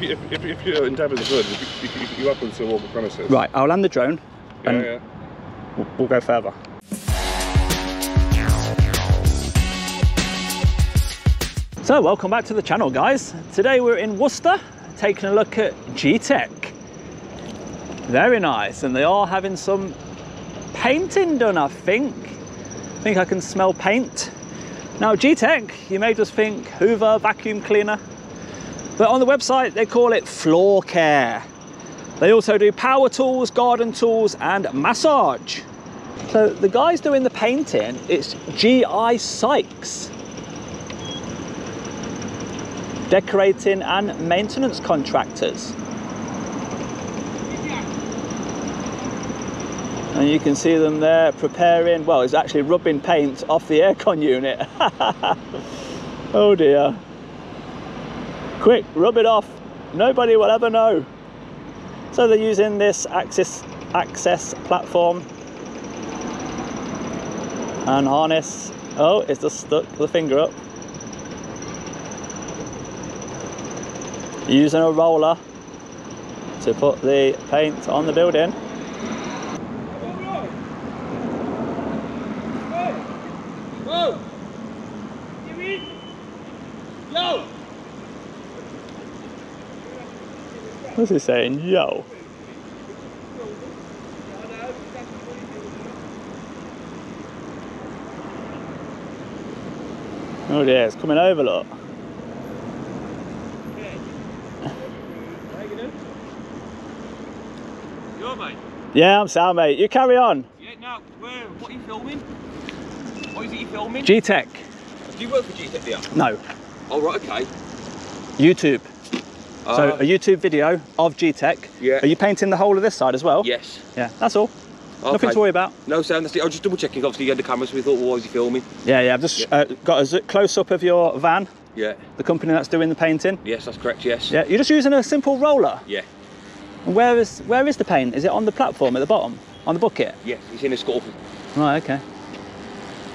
If, if, if your endeavours good, you, you, you're welcome to walk the premises. Right, I'll land the drone Yeah, and yeah. we'll, we'll go further. So welcome back to the channel guys. Today we're in Worcester taking a look at G-Tech. Very nice and they are having some painting done I think. I think I can smell paint. Now G-Tech, you may just think Hoover vacuum cleaner, but on the website they call it floor care. They also do power tools, garden tools and massage. So the guys doing the painting, it's GI Sykes. Decorating and maintenance contractors. And you can see them there preparing, well, it's actually rubbing paint off the aircon unit. oh dear. Quick, rub it off. Nobody will ever know. So they're using this Axis Access platform and harness. Oh, it's just stuck the finger up. Using a roller to put the paint on the building. Whoa! You mean? Yo! What's he saying? Yo. Oh dear, it's coming over, look. How you doing? Yo, mate. Yeah, I'm Sal, mate. You carry on. Yeah, no, where, what are you filming? What is it you filming? G-Tech. Do you work for Gtech, do you? No, Oh, right, okay. YouTube. So Uh, a YouTube video of G-Tech. Yeah. Are you painting the whole of this side as well? Yes. Yeah, that's all. Nothing to worry about. No sound, that's it. I was just double checking, obviously you had the camera, so we thought, well, why is he filming? Yeah, yeah. I've just uh, got a close up of your van, Yeah. the company that's doing the painting. Yes, that's correct, yes. Yeah, you're just using a simple roller. Yeah. And where is where is the paint? Is it on the platform at the bottom, on the bucket? Yes, he's in a scuttle. Right, okay.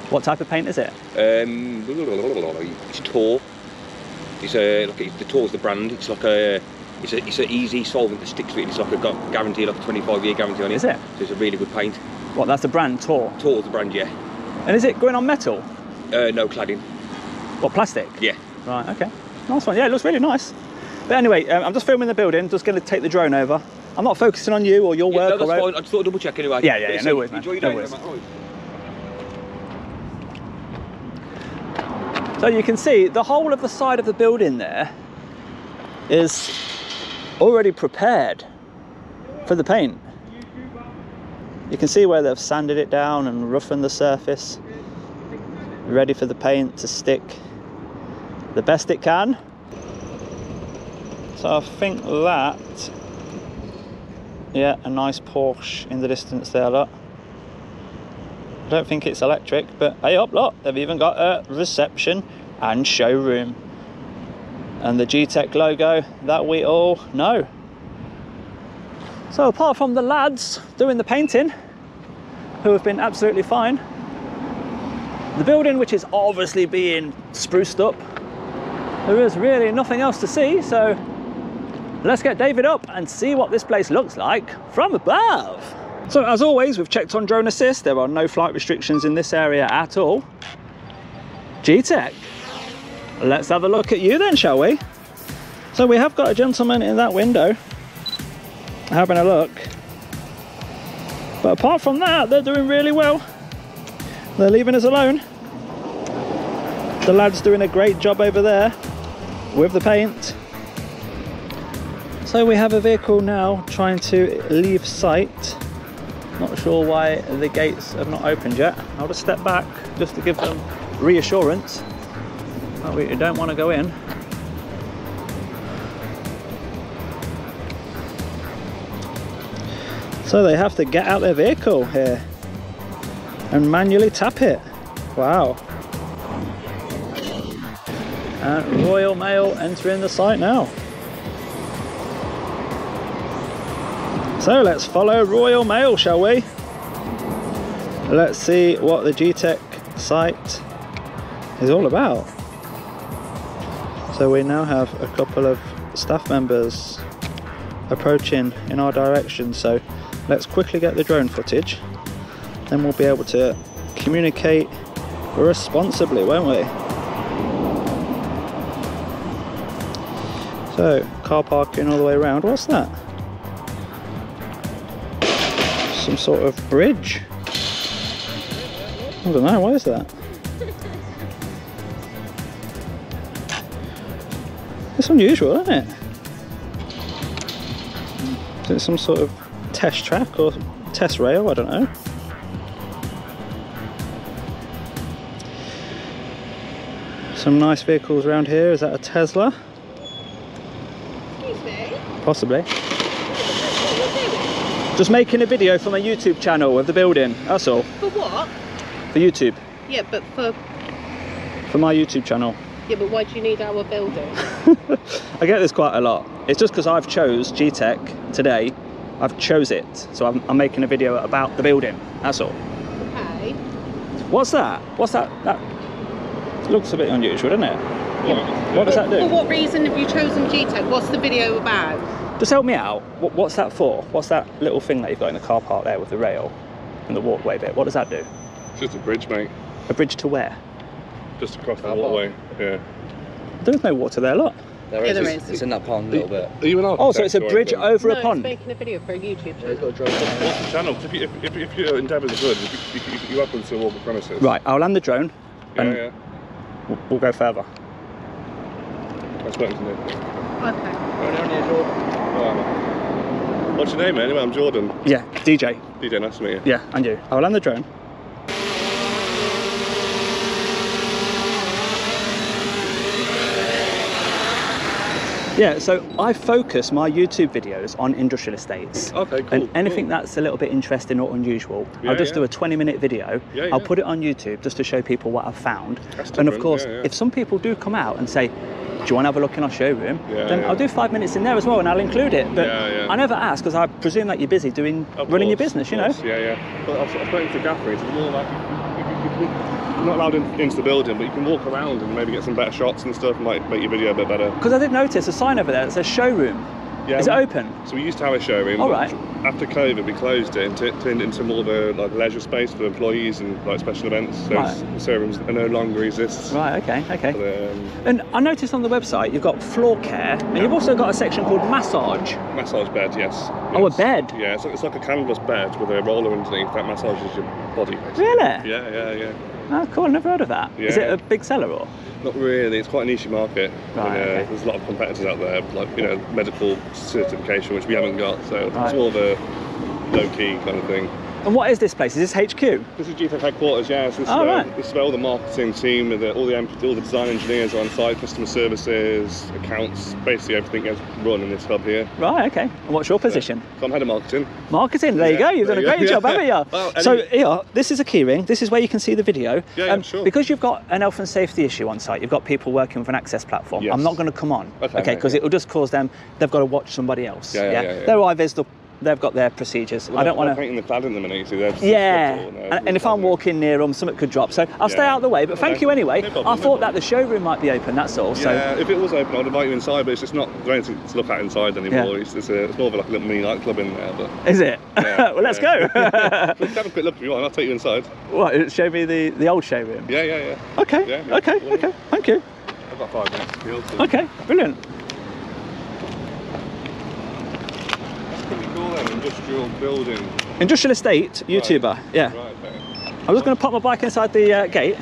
What type of paint is it? Um, it's Tor. It's a, like, it's, the tour's the brand. It's like a, it's a, it's an easy solvent that sticks to it. It's like a got guarantee, like a 25 year guarantee on it. Is it? So it's a really good paint. What? That's the brand Tor. Tor's the brand, yeah. And is it going on metal? Uh, no cladding. Or plastic? Yeah. Right, okay. Nice one. Yeah, it looks really nice. But anyway, um, I'm just filming the building, just going to take the drone over. I'm not focusing on you or your Yeah, work. no, that's or fine. I just thought I'd double check anyway. Yeah, yeah, yeah, no worries, man. Enjoy your No day, worries. mate. Right. So you can see the whole of the side of the building there is already prepared for the paint. You can see where they've sanded it down and roughened the surface, ready for the paint to stick the best it can. So I think that, yeah, a nice Porsche in the distance there, look. I don't think it's electric, but hey up, look, they've even got a reception and showroom. And the G-Tech logo that we all know. So apart from the lads doing the painting, who have been absolutely fine, the building, which is obviously being spruced up, there is really nothing else to see, so let's get David up and see what this place looks like from above. So as always, we've checked on drone assist. There are no flight restrictions in this area at all. G-Tech. Let's have a look at you then, shall we? So we have got a gentleman in that window having a look. But apart from that, they're doing really well. They're leaving us alone. The lad's doing a great job over there with the paint. So we have a vehicle now trying to leave sight. Sure why the gates have not opened yet. I'll just step back just to give them reassurance that we don't want to go in. So they have to get out their vehicle here and manually tap it. Wow. And Royal Mail entering the site now. So let's follow Royal Mail, shall we? Let's see what the G-Tech site is all about. So we now have a couple of staff members approaching in our direction. So let's quickly get the drone footage. Then we'll be able to communicate responsibly, won't we? So, car parking all the way around. What's that? Some sort of bridge. I don't know, what is that? It's unusual, isn't it? Is it some sort of test track or test rail? I don't know. Some nice vehicles around here. Is that a Tesla? Possibly. What are you doing? Just making a video for my YouTube channel of the building. That's all. For what? For YouTube. Yeah, but for For my YouTube channel. yeah, but why do you need our building? I get this quite a lot. It's just because I've chose G-Tech today. I've chose it. So I'm, I'm making a video about the building. That's all. Okay. What's that? What's that? That looks a bit unusual, doesn't it? Yeah. What does that do? For what reason have you chosen G-Tech? What's the video about? Just help me out. What, what's that for? What's that little thing that you've got in the car park there with the rail and the walkway bit? What does that do? It's just a bridge, mate. A bridge to where? Just across the Car park. waterway. Yeah. There's no water there, look. There Yeah, is. there it's, is. in that pond a little bit. Are you an Oh, so it's a architect or bridge over no, a pond. It's making a video for a YouTube Yeah, he's channel. got a drone. What's the channel? 'Cause If, you, if, if, if your endeavours are good, you, you, you're welcome to walk the premises. Right, I'll land the drone Yeah, and yeah. we'll, we'll go further. That's what to do. Okay. What's your name? Anyway, I'm Jordan. Yeah, DJ. DJ, nice to meet you. Yeah, and you. I'll land the drone. Yeah, so I focus my YouTube videos on industrial estates. Okay, cool. And anything cool. that's a little bit interesting or unusual, Yeah, I'll just yeah. do a 20 minute video. Yeah, I'll put it on YouTube just to show people what I've found. That's and of course, if some people do come out and say, you want to have a look in our showroom? Yeah, then yeah. I'll do five minutes in there as well and I'll include it. But Yeah. I never ask because I presume that you're busy doing Of running your business, you know? course, Yeah, yeah. But I've, spoken to Gaffer. It's more like you, you, you, not allowed in, into the building, but you can walk around and maybe get some better shots and stuff. Might make your video a bit better. Because I did notice a sign over there that says showroom. Yeah. Is it open? So we used to have a showroom. All right. After COVID, we closed it and turned it into more of a like leisure space for employees and like special events. So Right. the showrooms no longer exists. Right, okay, okay. But, um, And I noticed on the website you've got floor care and you've also got a section called massage. massage bed, yes. Oh, a bed? Yeah, it's like, it's like a canvas bed with a roller underneath that massages your body. Basically. Really? Yeah, yeah, yeah. Oh, cool, I've never heard of that. Is Yeah. it a big seller or? Not really. It's quite a niche market. Right, and, uh, okay. There's a lot of competitors out there, like you know, medical certification, which we haven't got. So Right. it's more of a low key kind of thing. And what is this place? Is this HQ? This is Gtech headquarters, yeah. So this, Oh, is where, right. this is where all the marketing team, the, all the all the design engineers are on site, customer services, accounts, basically everything gets run in this hub here. Right, okay. And what's your position? So I'm head of marketing. Marketing, there you go, you've done a great go. job, haven't you? Well, so, here, this is a keyring, this is where you can see the video. Um, Yeah, yeah, sure. Because you've got an health and safety issue on site, you've got people working with an access platform. Yes. I'm not going to come on, Okay, okay, because yeah. it'll just cause them, they've got to watch somebody else. Yeah, yeah, yeah, yeah. They're IVs, they'll- they've got their procedures. I don't want to. painting the clad in the minute. You see, they're just Yeah, structural, and, and if I'm walking near them, something could drop. So I'll stay out of the way. But thank Okay. you anyway. No problem, I no thought that the showroom might be open. That's all. So yeah, if it was open, I'd invite you inside, but it's just not there's anything to look at inside anymore. Yeah. It's, it's, a, it's more of like a little mini nightclub in there. But is it? Yeah, well, let's go. Let's have a quick look if you want. I'll take you inside. what? Show me the the old showroom. Yeah, yeah, yeah. Okay. Yeah, yeah. Okay. Okay. Thank you. I've got five minutes. So. Okay. Brilliant. Industrial building. Industrial estate YouTuber. Yeah. Right. I'm just going to pop my bike inside the uh, gate.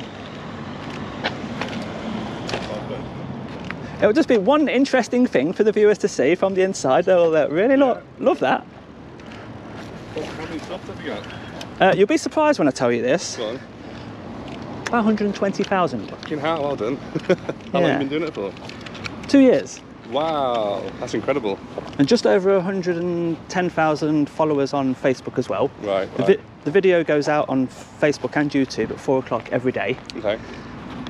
It'll just be one interesting thing for the viewers to see from the inside. They'll uh, really lo- love that. Well, how many stops have you got? Uh, you'll be surprised when I tell you this. Go on. About 120,000. Fucking hell, well done. how long have you been doing it for? Two years. Wow, that's incredible. And just over 110,000 followers on Facebook as well. Right, The, right. vi- the video goes out on Facebook and YouTube at four o'clock every day. Okay.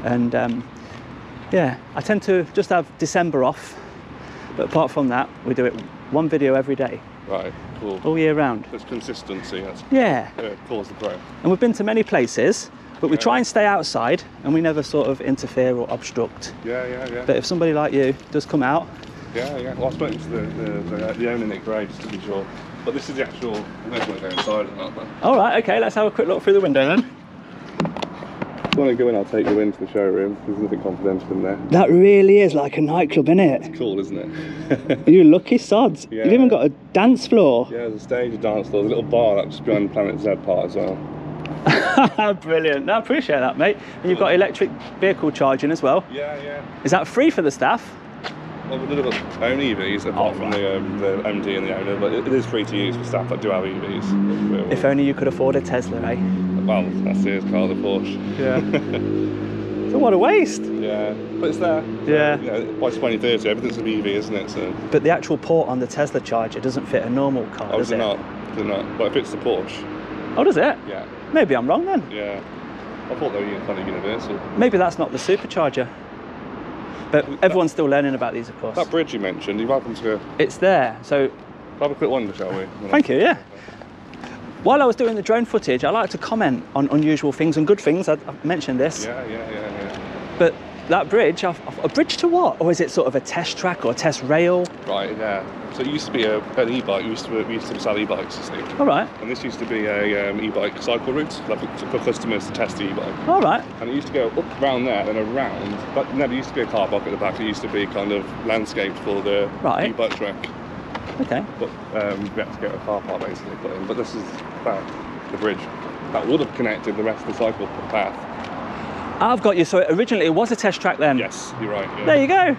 And um, yeah, I tend to just have December off. But apart from that, we do it one video every day, Right, cool. all year round. There's consistency. That's Yeah. uh, cause the pro. And we've been to many places, but we Yeah. try and stay outside and we never sort of interfere or obstruct. Yeah, yeah, yeah. But if somebody like you does come out, Yeah, yeah. Well, I spoke to the, the, the, the owner, Nick Grey, just to be sure. But this is the actual, one go inside or not, but All right, okay, let's have a quick look through the window then. if you want to go in, I'll take you into the showroom. There's nothing confidential in there. That really is like a nightclub, isn't it? Cool, isn't it? You lucky sods. Yeah. You've even got a dance floor. yeah, there's a stage, a dance floor, there's a little bar that's behind Planet Z part as well. Brilliant. No, I appreciate that, mate. And you've got electric vehicle charging as well. Yeah, yeah. Is that free for the staff? Well, none of us own EVs apart from the, um, the MD and the owner, but it, it is free to use for staff that do have EVs. If only you could afford a Tesla, eh? well, that's it, it's called the Porsche. Yeah. so what a waste. Yeah, but it's there. Yeah. You know, by 2030, everything's an EV, isn't it? So, But the actual port on the Tesla charger doesn't fit a normal car, oh, does it it? not? Is it not? But if it's the Porsche, Oh, does it? yeah, Maybe I'm wrong then. yeah. I thought they were kind of universal. Maybe that's not the supercharger. But everyone's still learning about these, of course. That bridge you mentioned, you're welcome to It's there. So have a quick wander, shall we? Thank you, yeah. While I was doing the drone footage, I like to comment on unusual things and good things. I, I've mentioned this. Yeah, yeah, yeah, yeah. But that bridge, I've, I've- a bridge to what? Or is it sort of a test track or a test rail? Right, yeah. So it used to be a, an e-bike. We used to we used to sell e-bikes, you see. All right, And this used to be a um, e-bike cycle route, like for, customers to test the e-bike. all right. And it used to go up around there, and around. But never used to be a car park at the back. It used to be kind of landscaped for the Right. e-bike track. Okay. But um, we had to get a car park basically put in. But this is that, the bridge that would have connected the rest of the cycle path. I've got you. So originally it was a test track then? Yes, you're right. Yeah. There you go.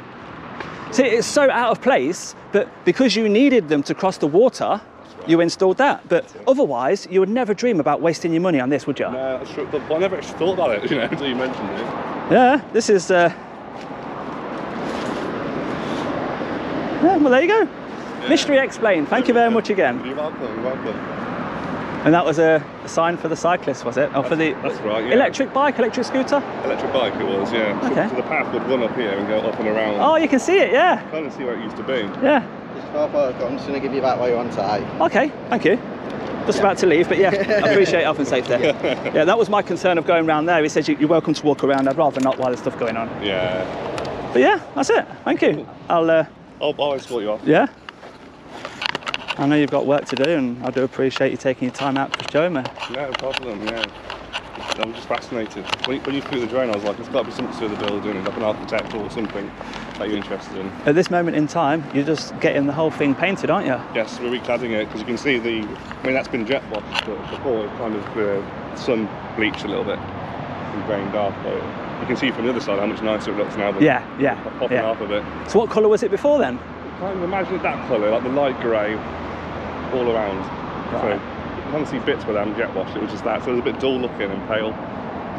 See, it's so out of place, but because you needed them to cross the water, right. you installed that. But otherwise, you would never dream about wasting your money on this, would you? No, that's true. But I never actually thought about it, you know, until you mentioned it. Yeah, this is. Uh... Yeah, well, there you go. Mystery explained. Thank you very much again. You're welcome. You're welcome. And that was a, a sign for the cyclist, was it? Or for the That's right. Yeah. electric bike, electric scooter? Electric bike it was, yeah. Okay. So, the path would run up here and go up and around. Oh, you can see it, yeah. Kind of see where it used to be. Yeah. Just far forward, I'm just going to give you that while you're on site. Okay, thank you. Just about to leave, but yeah, I appreciate health and safety. Yeah, that was my concern of going around there. He says you, you're welcome to walk around. I'd rather not while there's stuff going on. Yeah. But yeah, that's it. Thank you. I'll, uh, I'll, I'll escort you off. yeah. I know you've got work to do, and I do appreciate you taking your time out to show me. No problem, yeah. I'm just fascinated. When you, when you flew the drone, I was like, there's got to be something to do with the building, like an architect or something that you're interested in. At this moment in time, you're just getting the whole thing painted, aren't you? Yes, we're recladding it because you can see the. I mean, that's been jet washed, but before it kind of uh, sun bleached a little bit and grained off. But you can see from the other side how much nicer it looks now. Yeah, yeah, Popping yeah. off a bit. So what colour was it before then? I kind of imagine that colour, like the light grey, all around. Right. So you can't see bits where they haven't jet washed. It was just that. So it was a bit dull looking and pale.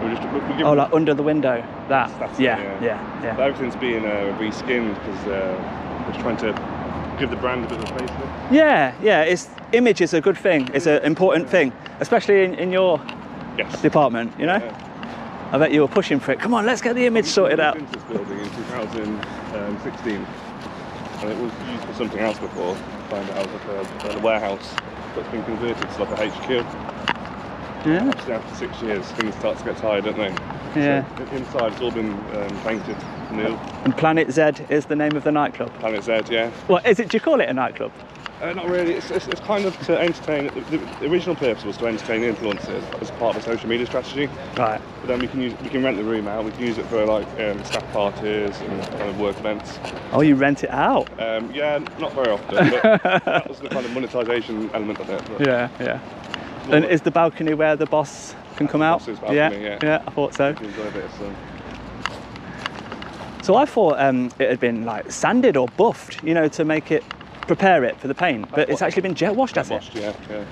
So we just we, Oh, like under the window. That. That's it, yeah, yeah. yeah, yeah. But everything's being uh, reskinned because uh, we're trying to give the brand a bit of a facelift. Yeah, yeah. It's image is a good thing. It's an important thing, especially in, in your Yes. department. You know, Yeah. I bet you were pushing for it. Come on, let's get the image sorted out. This building in 2016, and it was used for something else before. Found out it was like a, a warehouse that's been converted to like a HQ. Yeah, Actually, after six years, things start to get tired, don't they? yeah. So, inside, it's all been um, painted new. And Planet Z is the name of the nightclub. Planet Z, yeah. What is it? Do you call it a nightclub? Uh, not really. It's, it's, it's kind of to entertain. The, the original purpose was to entertain influencers as part of a social media strategy. Right. But then we can use we can rent the room out. We can use it for like um, staff parties and kind of work events. Oh, you rent it out. Um, yeah, not very often, but that was the kind of monetization element of it. Yeah, yeah. And like is the balcony where the boss can come out? boss's yeah, balcony, yeah. I thought so. enjoy a bit of sun. So I thought um, it had been like sanded or buffed, you know, to make it prepare it for the paint, but it's what- actually been jet washed, has it? Washed, yeah, yeah.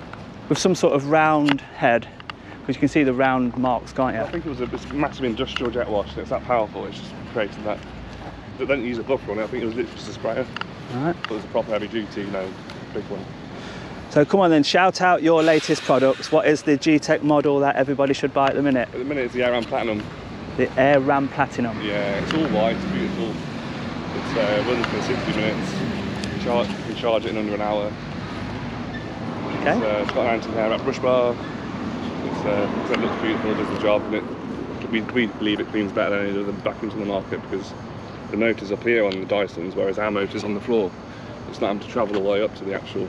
With some sort of round head, because you can see the round marks, can't I you? think it was a it's a massive industrial jet wash. It's that powerful. It's just created that. They don't use a buffer on it. I think it was literally just a sprayer. Right. But it was a proper heavy duty, you know, big one. So come on then, shout out your latest products. What is the G-Tech model that everybody should buy at the minute? At the minute, it's the AirRAM Platinum. The AirRAM Platinum. Yeah, it's all white. It's beautiful. It's uh, runs for 60 minutes. Charge, you can charge it in under an hour. It's, Okay. uh, it's got an anti-hair wrap brush bar. It's, uh, it looks beautiful, does the job, and it, we, we believe it cleans better than any other vacuums on the market because the motor's up here on the Dysons, whereas our motor's on the floor. It's not having to travel all the way up to the actual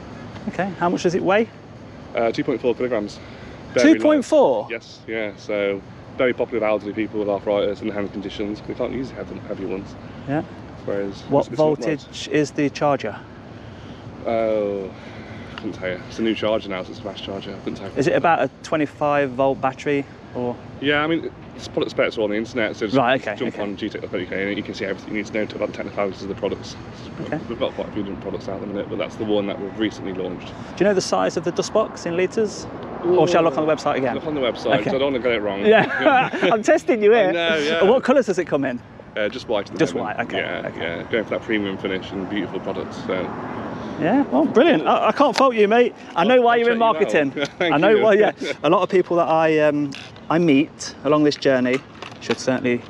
Okay, how much does it weigh? uh, 2.4 kilograms. 2.4? Yes, yeah. So very popular with elderly people with arthritis and hand conditions. They can't use heavy, heavy ones. Yeah. Whereas What it's- it's voltage is the charger? Oh, I couldn't tell you. It's a new charger now, so it's a fast charger. I couldn't tell you. Is it about a 25 volt battery or? Yeah, I mean, it's product specs are on the internet, so just Right, okay, jump okay. on gtech.co.uk and you can see everything you need to know about the technicalities of the products. Okay. We've got quite a few different products out at the minute, but that's the one that we've recently launched. Do you know the size of the dust box in litres? Or shall I look on the website again? Look on the website, Okay. so I don't want to get it wrong. Yeah, I'm testing you here. I know, yeah. What colours does it come in? Uh, just white Just moment. white, okay, Yeah, okay. yeah. Going for that premium finish and beautiful products. So Yeah, well, brilliant. I, I can't fault you, mate. I know why I'll you're in check you marketing. I know you. why. Yeah, a lot of people that I um, I meet along this journey should certainly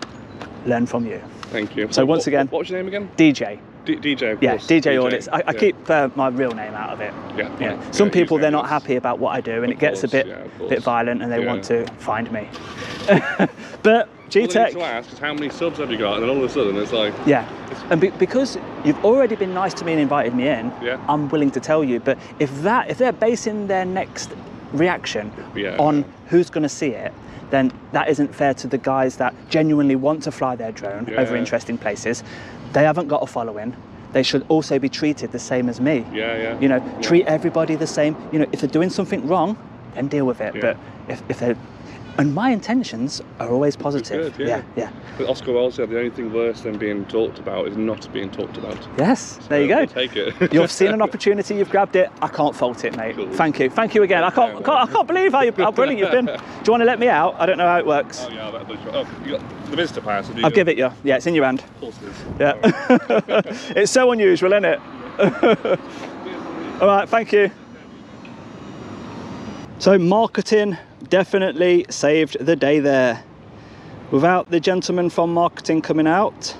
learn from you. thank you. So What- once again- what, what's your name again? DJ. D- DJ. Yeah, course. DJ, audits. I, I yeah. keep uh, my real name out of it. Yeah. Yeah. yeah, Some use people they're not happy about what I do, and Of it gets course, a bit yeah, bit violent, and they Yeah. want to find me. but All I G need Tech. to ask is how many subs have you got? And then all of a sudden it's like, Yeah, and be, because you've already been nice to me and invited me in, Yeah. I'm willing to tell you. But if that, if they're basing their next reaction Yeah. on who's going to see it, then that isn't fair to the guys that genuinely want to fly their drone over Yeah. interesting places. They haven't got a following. They should also be treated the same as me. yeah, yeah. You know, yeah. treat everybody the same. You know, if they're doing something wrong, then deal with it. Yeah. But if, if they're, and my intentions are always positive. good, yeah. yeah, yeah. But Oscar Wilde said the only thing worse than being talked about is not being talked about. Yes, there you go. we'll take it. You've seen an opportunity, you've grabbed it. I can't fault it, mate. Cool. Thank you. Thank you again. I can't, I can't, I can't believe how, you, how brilliant you've been. Do you want to let me out? I don't know how it works. Oh, yeah, oh, you got the visitor pass. have you I'll give it you. Yeah, it's in your hand. Of course it is. Yeah. it's so unusual, isn't it? All right, thank you. So, marketing definitely saved the day there. Without the gentleman from marketing coming out,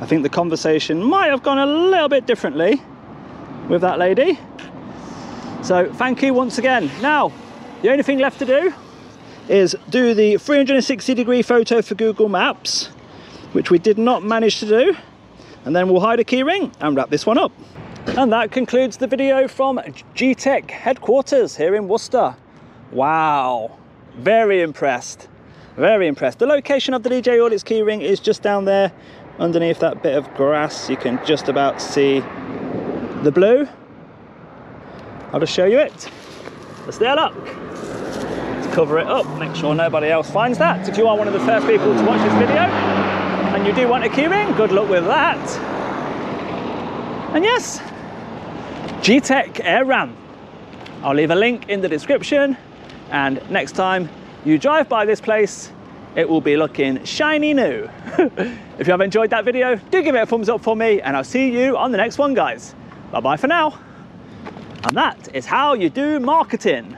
I think the conversation might have gone a little bit differently with that lady. So, thank you once again. Now, the only thing left to do is do the 360 degree photo for Google Maps, which we did not manage to do and then we'll hide a keyring and wrap this one up. And that concludes the video from G-Tech headquarters here in Worcester. Wow, very impressed, very impressed. The location of the DJ Audits keyring is just down there underneath that bit of grass. You can just about see the blue. I'll just show you it. Let's there look. Let's cover it up, make sure nobody else finds that. If you are one of the first people to watch this video, and you do want a keyring, good luck with that. And yes, G-Tech AirRAM. I'll leave a link in the description, and next time you drive by this place, it will be looking shiny new. if you have enjoyed that video, do give it a thumbs up for me, and I'll see you on the next one, guys. Bye bye for now. And that is how you do marketing.